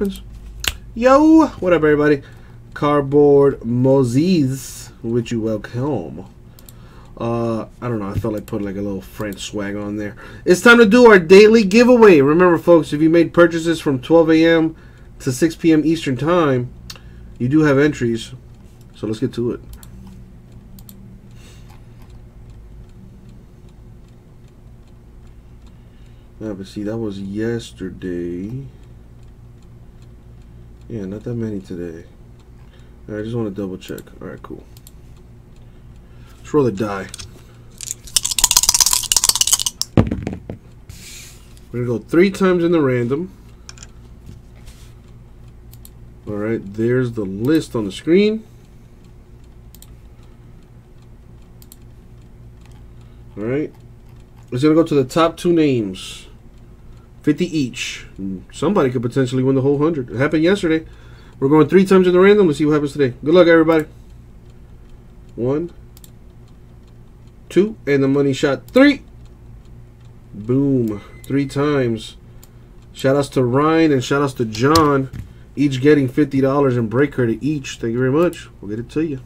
happens. Yo, what up, everybody? Cardboard Moses, which you welcome. Uh, I don't know. I felt like putting like a little French swag on there. It's time to do our daily giveaway. Remember, folks, if you made purchases from 12 a.m. to 6 p.m. Eastern Time, you do have entries. So let's get to it. Yeah, but see, that was yesterday. Yeah, not that many today. I just want to double check. Alright, cool. Let's roll the die. We're going to go three times in the random. Alright, there's the list on the screen. Alright. It's going to go to the top two names. 50 each. Somebody could potentially win the whole 100. It happened yesterday. We're going three times in the random. Let's see what happens today. Good luck, everybody. One, two, and the money shot three. Boom. Three times. Shout outs to Ryan and shout outs to John. Each getting $50 in break credit each. Thank you very much. We'll get it to you.